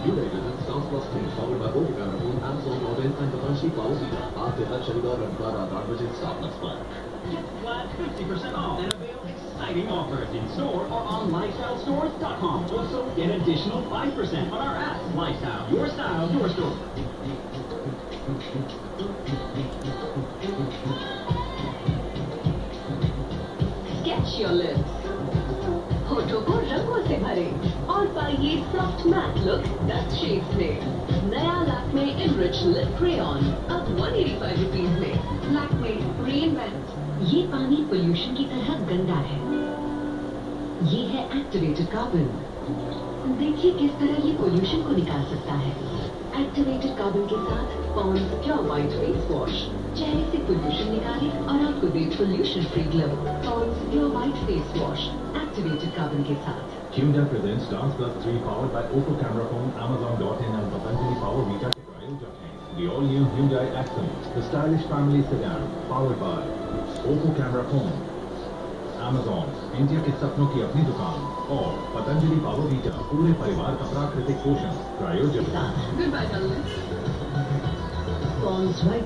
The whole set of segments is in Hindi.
Followed by and Get 50% off and avail exciting offers in store or on lifestylestores.com. Also get additional 5% on our apps. Lifestyle, your style, your store. Sketch your lips. होठों को रंगों और पाइए सॉफ्ट मैट लुक दस शेड से नया लैक्मे इनरिच लिप क्रेयॉन अब 185 रुपीस में. लैक्मे रीइन्वेंट ये पानी पोल्यूशन की तरह गंदा है. ये है एक्टिवेटेड कार्बन देखिए किस तरह ये पोल्यूशन को निकाल सकता है. एक्टिवेटेड कार्बन के साथ Pond's pure white face wash चेहरे से पोल्यूशन निकाले और आपको दे pollution free glow Pond's pure white face wash activated carbon के साथ Hyundai presents Dance Plus 3 powered by Oppo Camera Phone, Amazon.in and Patanjali Power Vita हैं। The all-new Hyundai Accent, the stylish family sedan, powered by Oppo Camera Phone, Amazon, India के सपनों की अपनी दुकान और पतंजलि पावर वीटा पूरे परिवार का प्राकृतिक पोषण प्रायोजक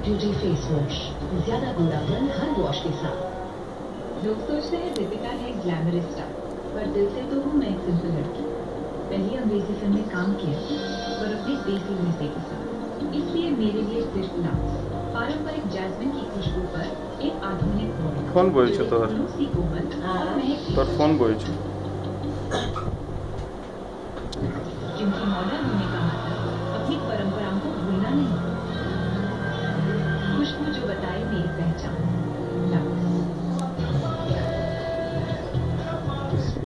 ब्यूटी फेस वॉश ज़्यादा गोरापन हर वॉश के साथ लोग सोचते हैं दीपिका है ग्लैमरस स्टार पर दिल से तो हूँ मैं एक सिंपल लड़की। पहली अंग्रेज़ी फ़िल्म में काम किया पर अपने देसी लहजे के साथ। इसलिए मेरे लिए सिर्फ़ नाच पारंपरिक जैस्मिन की खुशबू पर एक आधुनिक फ़ोन बोल तो फ़ोन बोल